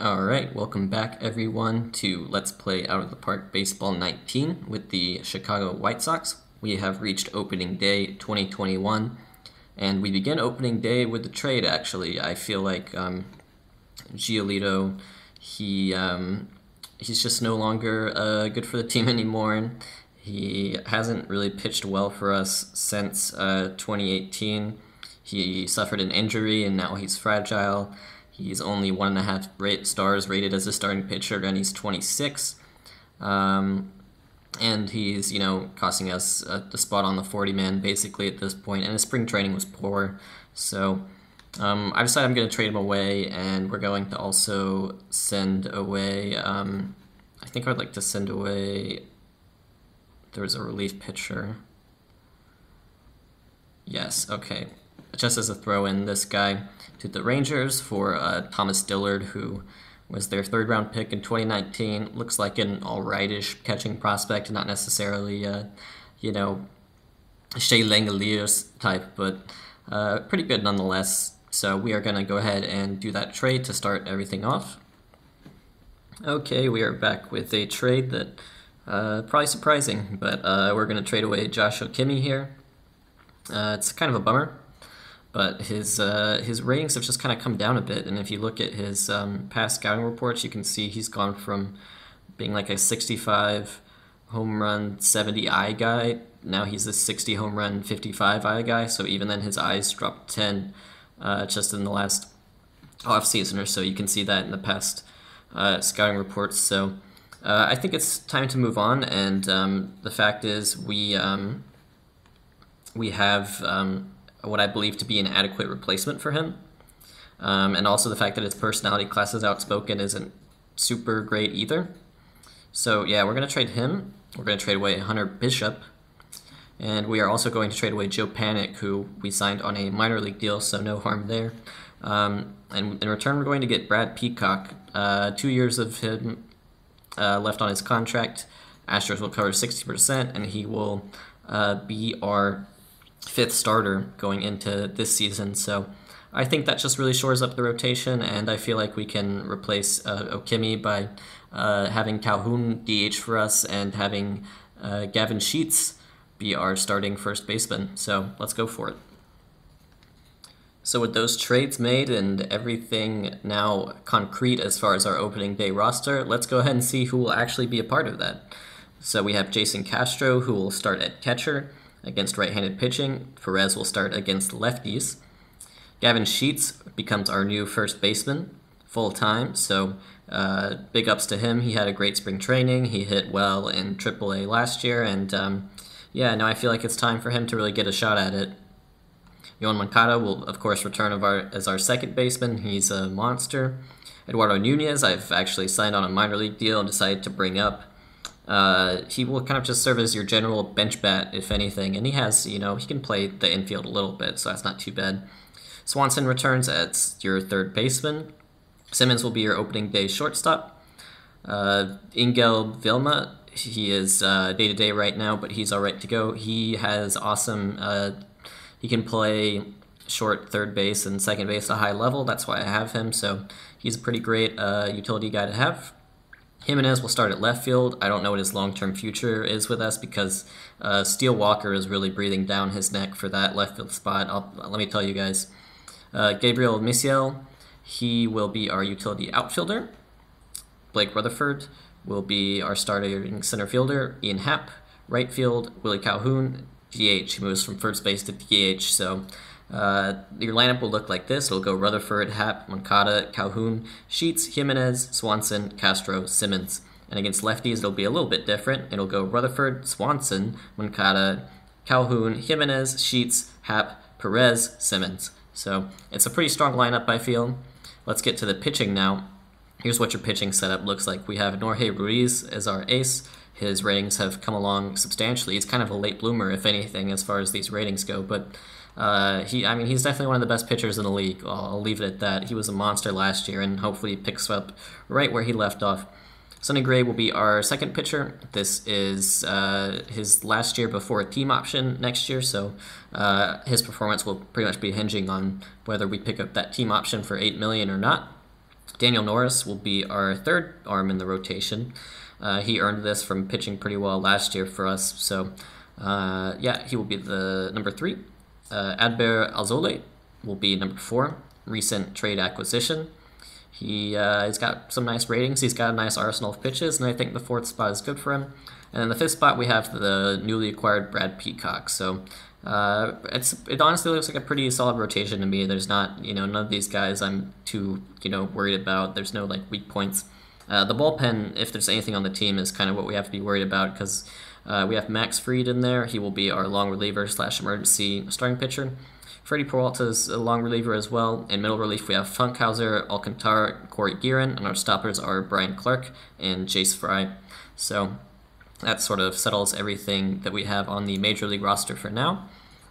Alright, welcome back everyone to Let's Play Out of the Park Baseball 19 with the Chicago White Sox. We have reached opening day 2021, and we begin opening day with the trade actually. I feel like um, Giolito, he, um, he's just no longer uh, good for the team anymore. And he hasn't really pitched well for us since uh, 2018. He suffered an injury and now he's fragile. He's only one and a half rate stars rated as a starting pitcher, and he's 26. Um, and he's, you know, costing us a, a spot on the 40 man basically at this point. And his spring training was poor. So um, I decided I'm going to trade him away, and we're going to also send away. Um, I think I'd like to send away. There was a relief pitcher. Yes, okay. Just as a throw in, this guy to the Rangers for uh, Thomas Dillard, who was their third round pick in 2019. Looks like an all rightish catching prospect, not necessarily, uh, you know, Shea Langeliers type, but uh, pretty good nonetheless. So we are going to go ahead and do that trade to start everything off. Okay, we are back with a trade that uh, probably surprising, but uh, we're going to trade away Josh Ockimey here. Uh, it's kind of a bummer but his uh, his ratings have just kind of come down a bit. And if you look at his um, past scouting reports, you can see he's gone from being like a 65 home run 70 eye guy. Now he's a 60 home run 55 eye guy. So even then, his eyes dropped 10 uh, just in the last off season or so. You can see that in the past uh, scouting reports. So uh, I think it's time to move on. And um, the fact is, we um, we have um, what I believe to be an adequate replacement for him. Um, and also the fact that his personality class is outspoken isn't super great either. So yeah, we're going to trade him. We're going to trade away Hunter Bishop. And we are also going to trade away Joe Panik, who we signed on a minor league deal, so no harm there. Um, and in return, we're going to get Brad Peacock. Uh, two years of him uh, left on his contract. Astros will cover 60%, and he will uh, be our fifth starter going into this season. So I think that just really shores up the rotation, and I feel like we can replace uh, Ockimey by uh, having Calhoun DH for us and having uh, Gavin Sheets be our starting first baseman. So let's go for it. So with those trades made and everything now concrete as far as our opening day roster, let's go ahead and see who will actually be a part of that. So we have Jason Castro, who will start at catcher against right-handed pitching. Perez will start against lefties. Gavin Sheets becomes our new first baseman full time, so uh, big ups to him. He had a great spring training. He hit well in AAA last year, and um, yeah, now I feel like it's time for him to really get a shot at it. Yoan Moncada will, of course, return of our, as our second baseman. He's a monster. Eduardo Nunez, I've actually signed on a minor league deal and decided to bring up. Uh, he will kind of just serve as your general bench bat, if anything, and he has, you know, he can play the infield a little bit, so that's not too bad. Swanson returns as your third baseman. Simmons will be your opening day shortstop. Uh, Ingel Vilma, he is day to day right now, but he's all right to go. He has awesome, uh, he can play short third base and second base at a high level. That's why I have him, so he's a pretty great uh, utility guy to have. Jimenez will start at left field. I don't know what his long term future is with us because uh, Steele Walker is really breathing down his neck for that left field spot. I'll, let me tell you guys. Uh, Gabriel Maciel, he will be our utility outfielder. Blake Rutherford will be our starting center fielder. Ian Happ, right field. Willie Calhoun, DH. He moves from first base to DH. So uh, your lineup will look like this. It'll go Rutherford, Happ, Moncada, Calhoun, Sheets, Jimenez, Swanson, Castro, Simmons. And against lefties, it'll be a little bit different. It'll go Rutherford, Swanson, Moncada, Calhoun, Jimenez, Sheets, Happ, Perez, Simmons. So it's a pretty strong lineup, I feel. Let's get to the pitching now. Here's what your pitching setup looks like. We have Norge Ruiz as our ace. His ratings have come along substantially. He's kind of a late bloomer, if anything, as far as these ratings go, but uh, he, I mean, he's definitely one of the best pitchers in the league. I'll, leave it at that. He was a monster last year, and hopefully he picks up right where he left off. Sonny Gray will be our second pitcher. This is uh, his last year before a team option next year, so uh, his performance will pretty much be hinging on whether we pick up that team option for eight million or not. Daniel Norris will be our third arm in the rotation. Uh, he earned this from pitching pretty well last year for us, so uh, yeah, he will be the number three. Uh, Adbert Alzolay will be number four. Recent trade acquisition. He uh, he's got some nice ratings. He's got a nice arsenal of pitches, and I think the fourth spot is good for him. And in the fifth spot, we have the newly acquired Brad Peacock. So uh, it's it honestly looks like a pretty solid rotation to me. There's not you know none of these guys I'm too you know worried about. There's no like weak points. Uh, the bullpen, if there's anything on the team, is kind of what we have to be worried about because uh, we have Max Fried in there. He will be our long reliever slash emergency starting pitcher. Freddie Peralta is a long reliever as well. In middle relief, we have Funkhouser, Alcantara, Cory Gearrin, and our stoppers are Brian Clark and Jace Fry. So that sort of settles everything that we have on the Major League roster for now.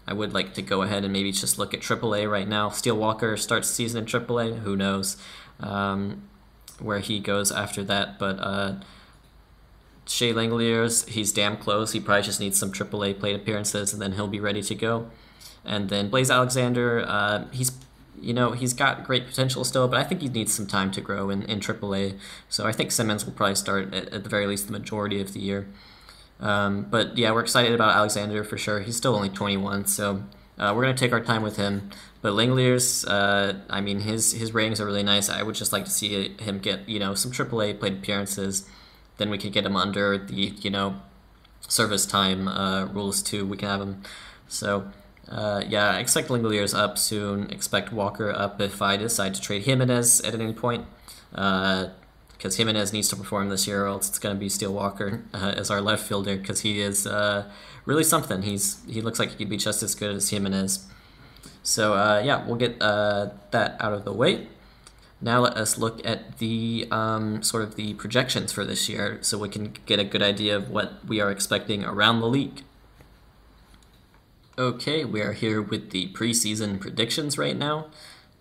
I would like to go ahead and maybe just look at AAA right now. Steele Walker starts season in AAA. Who knows um, where he goes after that? But uh, Shea Langeliers, he's damn close. He probably just needs some AAA plate appearances, and then he'll be ready to go. And then Blaze Alexander, uh, he's you know he's got great potential still, but I think he needs some time to grow in, in AAA. So I think Simmons will probably start at, at the very least the majority of the year. Um, but yeah, we're excited about Alexander for sure. He's still only 21, so uh, we're gonna take our time with him. But Langeliers, uh, I mean, his his ratings are really nice. I would just like to see him get you know some AAA plate appearances. Then we could get him under the you know service time uh, rules too. We can have him. So uh, yeah, I expect Langeliers up soon. Expect Walker up if I decide to trade Jimenez at any point. Uh, because Jimenez needs to perform this year, or else it's going to be Steele Walker uh, as our left fielder because he is uh, really something. He's he looks like he could be just as good as Jimenez. So uh, yeah, we'll get uh, that out of the way. Now let us look at the um, sort of the projections for this year, so we can get a good idea of what we are expecting around the league. Okay, we are here with the preseason predictions right now.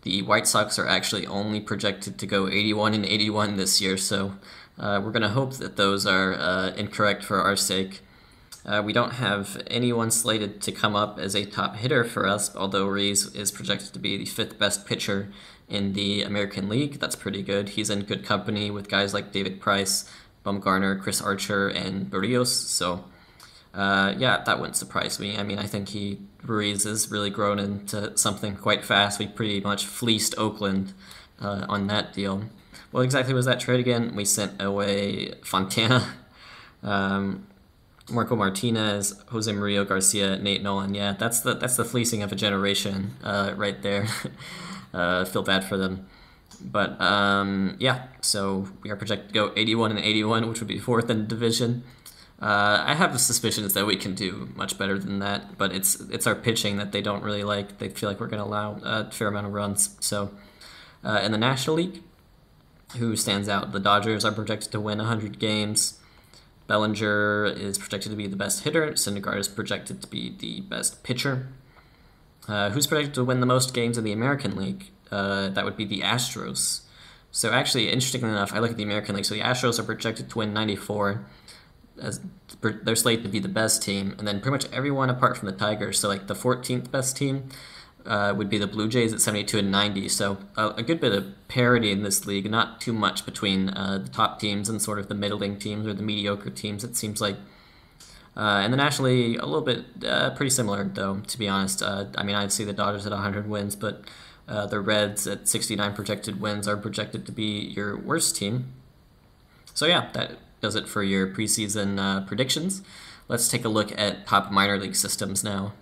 The White Sox are actually only projected to go 81 and 81 this year, so uh, we're going to hope that those are uh, incorrect for our sake. Uh, we don't have anyone slated to come up as a top hitter for us, although Reyes is projected to be the fifth best pitcher in the American League. That's pretty good. He's in good company with guys like David Price, Bumgarner, Chris Archer, and Berrios, so uh, yeah, that wouldn't surprise me. I mean, I think he Ruiz has really grown into something quite fast. We pretty much fleeced Oakland uh, on that deal. What exactly was that trade again? We sent away Fontana, um, Marco Martinez, Jose Maria Garcia, Nate Nolan. Yeah, that's the that's the fleecing of a generation uh, right there. uh, feel bad for them. But um, yeah, so we are projected to go 81 and 81, which would be fourth in the division. Uh, I have the suspicions that we can do much better than that, but it's it's our pitching that they don't really like. They feel like we're going to allow a fair amount of runs. So, uh, in the National League, who stands out? The Dodgers are projected to win 100 games. Bellinger is projected to be the best hitter. Syndergaard is projected to be the best pitcher. Uh, who's projected to win the most games in the American League? Uh, that would be the Astros. So actually, interestingly enough, I look at the American League. So the Astros are projected to win 94 as they're slated to be the best team, and then pretty much everyone apart from the Tigers. So like the 14th best team uh, would be the Blue Jays at 72 and 90. So a, a good bit of parity in this league, not too much between uh, the top teams and sort of the middling teams or the mediocre teams. It seems like. Uh, and the National League, a little bit uh, pretty similar, though, to be honest. Uh, I mean, I'd see the Dodgers at 100 wins, but uh, the Reds at 69 projected wins are projected to be your worst team. So, yeah, that does it for your preseason uh, predictions. Let's take a look at top minor league systems now.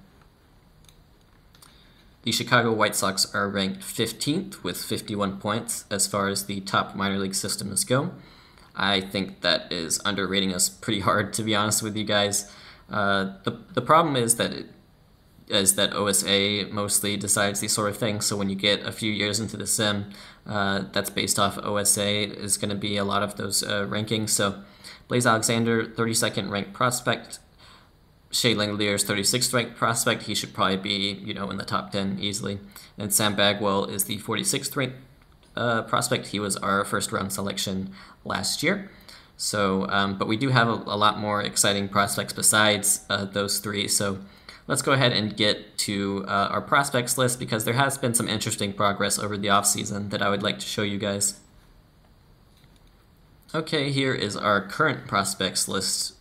The Chicago White Sox are ranked 15th with 51 points as far as the top minor league systems go. I think that is underrating us pretty hard, to be honest with you guys. Uh, the, the problem is that it, is that OSA mostly decides these sort of things. So when you get a few years into the sim, uh, that's based off OSA is going to be a lot of those uh, rankings. So Blaze Alexander, 32nd ranked prospect. Shea Langeliers, 36th ranked prospect. He should probably be, you know, in the top 10 easily. And Sam Bagwell is the 46th ranked uh, prospect. He was our first round selection last year. So, um, but we do have a, a, lot more exciting prospects besides uh, those three. So let's go ahead and get to uh, our prospects list because there has been some interesting progress over the offseason that I would like to show you guys. Okay, here is our current prospects list.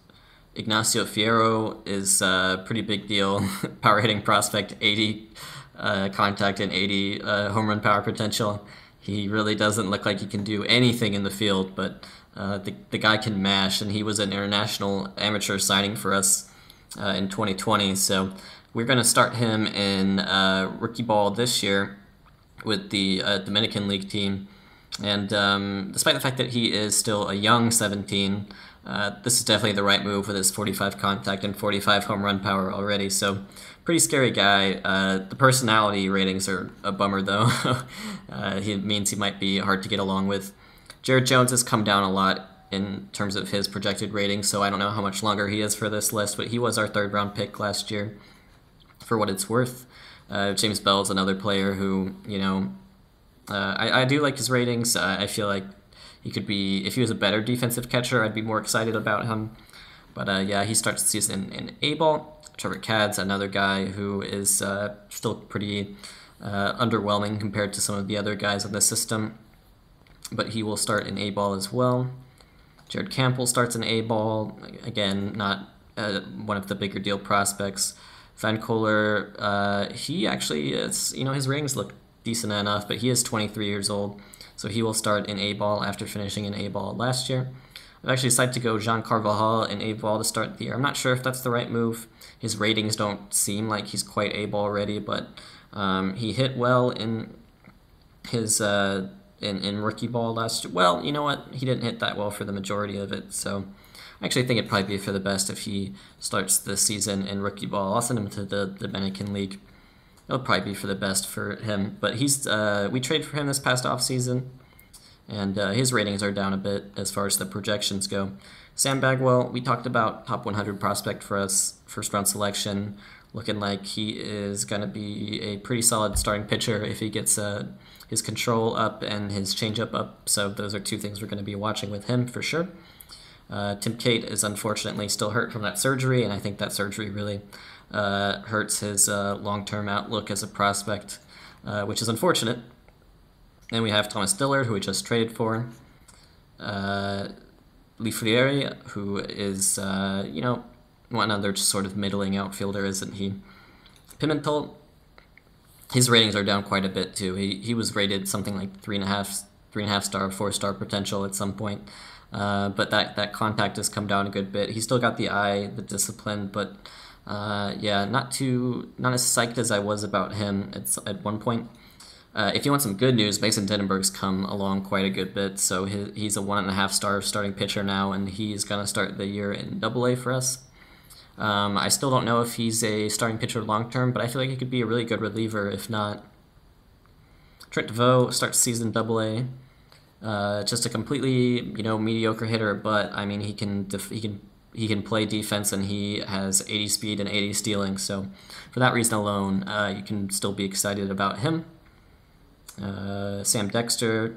Ignacio Fierro is a pretty big deal. power hitting prospect, 80 uh, contact and 80 uh, home run power potential. He really doesn't look like he can do anything in the field, but uh, the, the guy can mash, and he was an international amateur signing for us uh, in 2020. So we're going to start him in uh, rookie ball this year with the uh, Dominican League team. And um, despite the fact that he is still a young 17, uh, this is definitely the right move with his 45 contact and 45 home run power already. So, pretty scary guy. Uh, the personality ratings are a bummer, though. uh, he means he might be hard to get along with. Jared Jones has come down a lot in terms of his projected rating, so I don't know how much longer he is for this list, but he was our third round pick last year for what it's worth. Uh, James Bell is another player who, you know, uh, I, I do like his ratings. I feel like he could be, if he was a better defensive catcher, I'd be more excited about him. But uh, yeah, he starts the season in A ball. Trevor Cad's another guy who is uh, still pretty uh, underwhelming compared to some of the other guys in the system. But he will start in A ball as well. Jared Campbell starts in A ball. Again, not uh, one of the bigger deal prospects. Van Kohler, uh, he actually, is, you know, his ratings look decent enough, but he is 23 years old. So he will start in A ball after finishing in A ball last year. I've actually decided to go Jean Carvajal and A ball to start the year. I'm not sure if that's the right move. His ratings don't seem like he's quite A ball ready, but um, he hit well in his uh, in, in rookie ball last year. Well, you know what? He didn't hit that well for the majority of it, so I actually think it'd probably be for the best if he starts the season in rookie ball. I'll send him to the, the Dominican League it'll probably be for the best for him. But he's uh, we traded for him this past off season, and uh, his ratings are down a bit as far as the projections go. Sam Bagwell, we talked about top 100 prospect for us, first round selection, looking like he is going to be a pretty solid starting pitcher if he gets uh, his control up and his changeup up. So those are two things we're going to be watching with him for sure. Uh, Tim Cate is unfortunately still hurt from that surgery, and I think that surgery really uh, hurts his uh, long term outlook as a prospect, uh, which is unfortunate. Then we have Thomas Dillard, who we just traded for. Uh, Lifrieri, who is, uh, you know, one other sort of middling outfielder, isn't he? Pimentel, his ratings are down quite a bit too. He, he was rated something like three and a half, three and a half star, four star potential at some point. Uh, but that, that contact has come down a good bit. He's still got the eye, the discipline, but uh, yeah, not too not as psyched as I was about him at, at one point. Uh, if you want some good news, Mason Denaburg's come along quite a good bit. So he, he's a one and a half star starting pitcher now, and he's going to start the year in Double A for us. Um, I still don't know if he's a starting pitcher long term, but I feel like he could be a really good reliever. If not, Trent Deveaux starts season Double A. Uh, just a completely you know mediocre hitter, but I mean he can def- he can he can play defense and he has 80 speed and 80 stealing. So for that reason alone, uh, you can still be excited about him. Uh, Sam Dexter,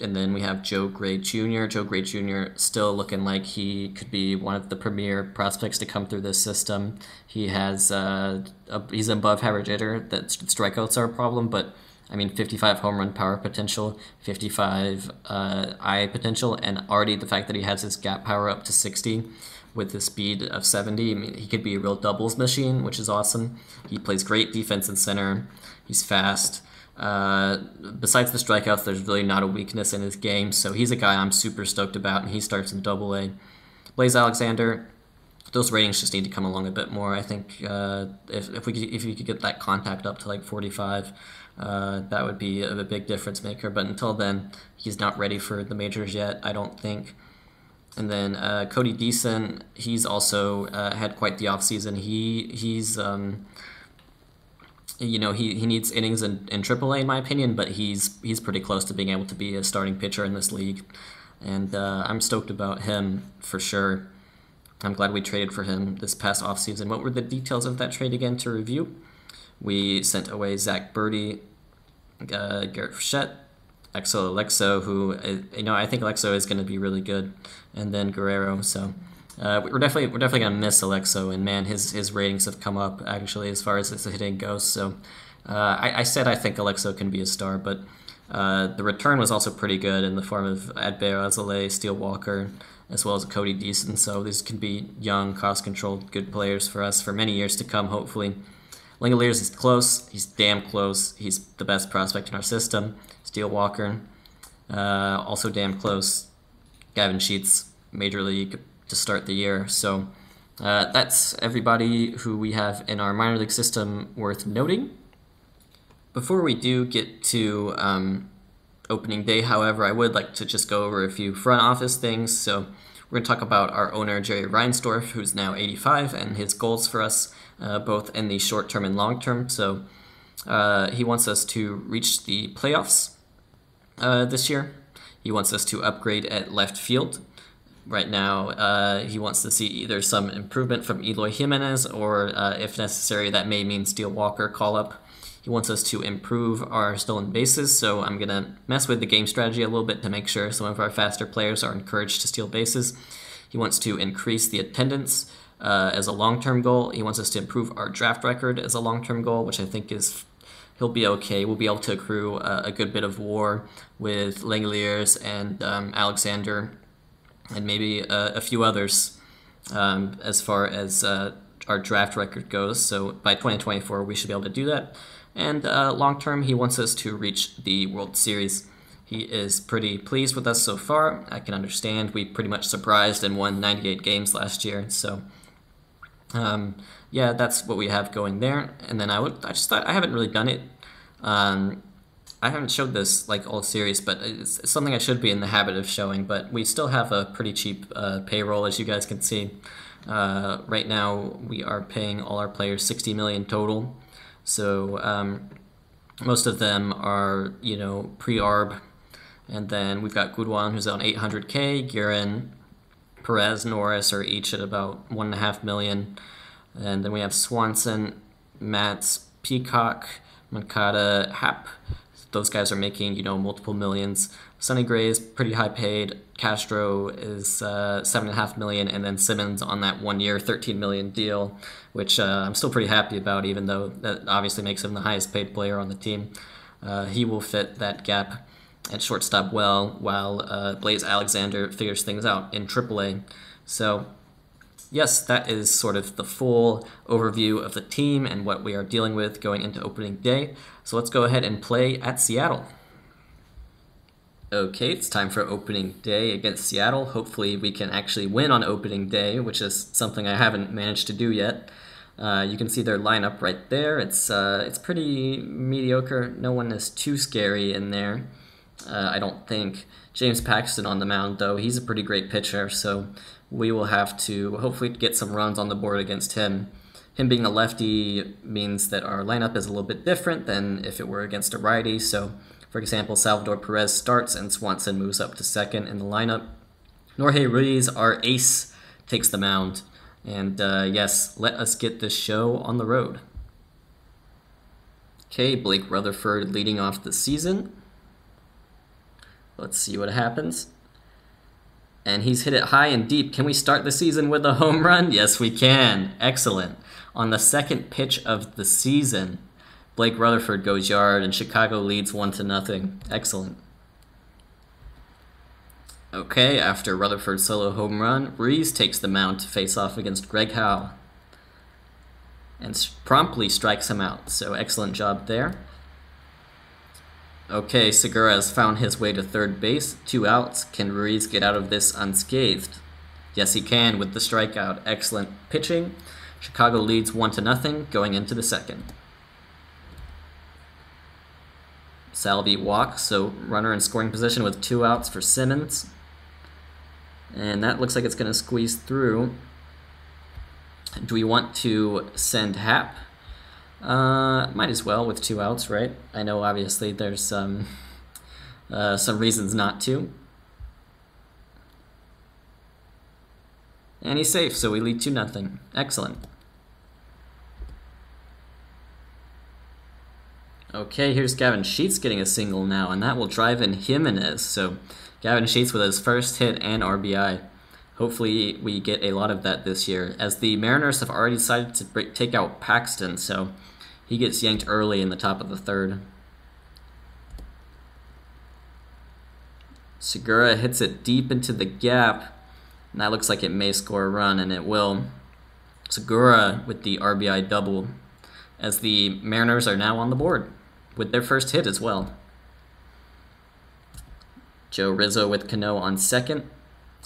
and then we have Joe Gray Jr. Joe Gray Jr. still looking like he could be one of the premier prospects to come through this system. He has uh, a, he's above average hitter. That strikeouts are a problem, but I mean, 55 home run power potential, 55 uh, eye potential, and already the fact that he has his gap power up to 60 with the speed of 70. I mean, he could be a real doubles machine, which is awesome. He plays great defense in center. He's fast. Uh, besides the strikeouts, there's really not a weakness in his game, so he's a guy I'm super stoked about, and he starts in Double A. Blaze Alexander, those ratings just need to come along a bit more. I think uh, if if we could, if you could get that contact up to like 45, uh, that would be a, a, big difference maker. But until then, he's not ready for the majors yet, I don't think. And then uh, Cody Deason, he's also uh, had quite the offseason. He he's um, you know he, he needs innings in, in AAA in my opinion, but he's he's pretty close to being able to be a starting pitcher in this league, and uh, I'm stoked about him for sure. I'm glad we traded for him this past offseason. What were the details of that trade again to review? We sent away Zach Burdi, uh, Garrett Frechette, Exo Alexo, who uh, you know I think Alexo is going to be really good, and then Guerrero. So uh, we're definitely we're definitely to miss Alexo, and man, his his ratings have come up actually as far as his hitting goes. So uh, I, I, said I think Alexo can be a star, but Uh, the return was also pretty good in the form of Adbert Steele Walker, as well as Cody Deason. So these can be young, cost-controlled, good players for us for many years to come, hopefully. Langeliers is close. He's damn close. He's the best prospect in our system. Steele Walker, uh, also damn close. Gavin Sheets, Major League to start the year. So uh, that's everybody who we have in our minor league system worth noting. Before we do get to um, opening day, however, I would like to just go over a few front office things. So we're going to talk about our owner, Jerry Reinsdorf, who's now 85, and his goals for us, uh, both in the short term and long term. So uh, he wants us to reach the playoffs uh, this year. He wants us to upgrade at left field. Right now, uh, he wants to see either some improvement from Eloy Jimenez, or uh, if necessary, that may mean Steele Walker call up. He wants us to improve our stolen bases, so I'm going to mess with the game strategy a little bit to make sure some of our faster players are encouraged to steal bases. He wants to increase the attendance uh, as a long term goal. He wants us to improve our draft record as a long term goal, which I think is he'll be okay. We'll be able to accrue uh, a good bit of war with Langeliers and um, Alexander and maybe uh, a few others um, as far as uh, our draft record goes. So by 2024, we should be able to do that. And uh, long term, he wants us to reach the World Series. He is pretty pleased with us so far. I can understand. We pretty much surprised and won 98 games last year. So, um, yeah, that's what we have going there. And then I would, I just thought I haven't really done it. Um, I haven't showed this like all series, but it's, something I should be in the habit of showing. But we still have a pretty cheap uh, payroll, as you guys can see. Uh, right now, we are paying all our players 60 million total. So um, most of them are, you know, pre-arb. And then we've got Gudwan, who's on 800k. Guerin, Perez, Norris are each at about 1.5 million. And then we have Swanson, Matz, Peacock, Moncada, Happ. Those guys are making, you know, multiple millions. Sonny Gray is pretty high paid. Castro is uh, seven and a half million, and then Simmons on that one year, thirteen million deal, which uh, I'm still pretty happy about, even though that obviously makes him the highest paid player on the team. Uh, he will fit that gap at shortstop well, while uh, Blaze Alexander figures things out in AAA. So yes, that is sort of the full overview of the team and what we are dealing with going into opening day. So let's go ahead and play at Seattle. Okay, it's time for opening day against Seattle. Hopefully, we can actually win on opening day, which is something I haven't managed to do yet. Uh, you can see their lineup right there. It's uh, it's pretty mediocre. No one is too scary in there. Uh, I don't think. James Paxton on the mound, though, he's a pretty great pitcher, so we will have to hopefully get some runs on the board against him. Him being a lefty means that our lineup is a little bit different than if it were against a righty, so for example, Salvador Perez starts and Swanson moves up to second in the lineup. Norge Ruiz, our ace, takes the mound. And uh, yes, let us get this show on the road. Okay, Blake Rutherford leading off the season. Let's see what happens. And he's hit it high and deep. Can we start the season with a home run? Yes, we can. Excellent. On the second pitch of the season, Blake Rutherford goes yard, and Chicago leads one to nothing. Excellent. Okay, after Rutherford's solo home run, Ruiz takes the mound to face off against Greg Howe and promptly strikes him out. So excellent job there. Okay, Segura has found his way to third base. Two outs. Can Ruiz get out of this unscathed? Yes, he can with the strikeout. Excellent pitching. Chicago leads one to nothing going into the second. Salvi walks, so runner in scoring position with two outs for Simmons. And that looks like it's going to squeeze through. Do we want to send Happ? Uh, might as well with two outs, right? I know obviously there's some uh, some reasons not to. And he's safe, so we lead 2 nothing. Excellent. Okay, here's Gavin Sheets getting a single now, and that will drive in Jimenez. So Gavin Sheets with his first hit and RBI. Hopefully we get a lot of that this year, as the Mariners have already decided to break, take out Paxton, so he gets yanked early in the top of the third. Segura hits it deep into the gap. And that looks like it may score a run, and it will. Segura with the RBI double, as the Mariners are now on the board with their first hit as well. Joe Rizzo with Cano on second,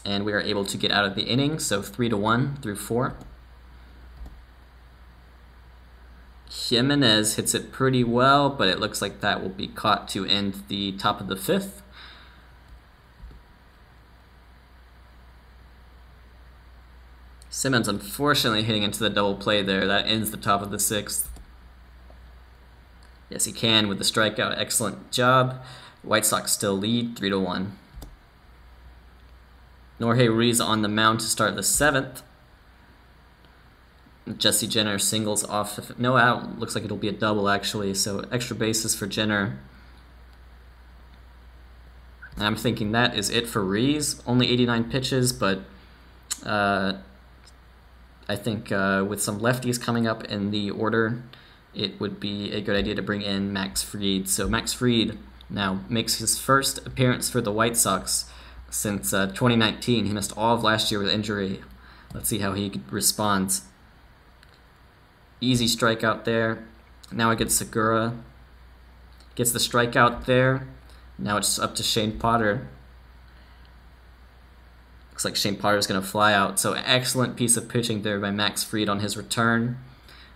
and we are able to get out of the inning, so 3 to 1 through 4. Jimenez hits it pretty well, but it looks like that will be caught to end the top of the fifth. Simmons unfortunately hitting into the double play there. That ends the top of the sixth. Yes, he can with the strikeout. Excellent job. White Sox still lead 3 to 1. Norge Ruiz on the mound to start the seventh. Jesse Jenner singles off. No out. Looks like it'll be a double actually. So extra bases for Jenner. And I'm thinking that is it for Ruiz. Only 89 pitches, but uh, I think uh, with some lefties coming up in the order, it would be a good idea to bring in Max Fried. So Max Fried now makes his first appearance for the White Sox since uh, 2019. He missed all of last year with injury. Let's see how he responds. Easy strikeout there. Now it gets Segura. Gets the strikeout there. Now it's up to Shane Potter. Looks like Shane Potter is going to fly out. So excellent piece of pitching there by Max Fried on his return.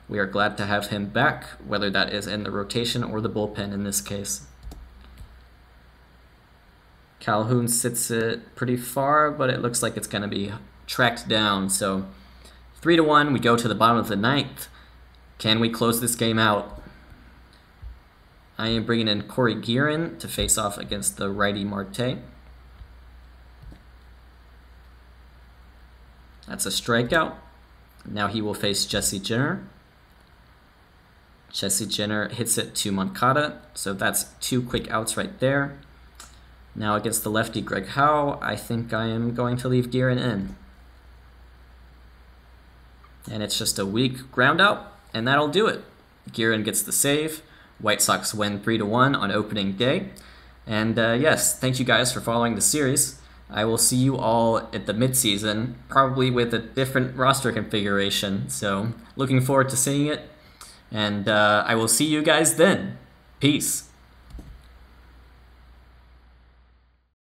We are glad to have him back, whether that is in the rotation or the bullpen in this case. Calhoun sits it pretty far, but it looks like it's going to be tracked down. So 3 to 1, we go to the bottom of the ninth. Can we close this game out? I am bringing in Cory Gearrin to face off against the righty Marte. That's a strikeout. Now he will face Jesse Jenner. Jesse Jenner hits it to Moncada, so that's two quick outs right there. Now against the lefty Greg Howe, I think I am going to leave Gearrin in. And it's just a weak ground out, and that'll do it. Gearrin gets the save. White Sox win 3 to 1 on opening day. And uh, yes, thank you guys for following the series. I will see you all at the midseason, probably with a different roster configuration. So, looking forward to seeing it. And uh, I will see you guys then. Peace.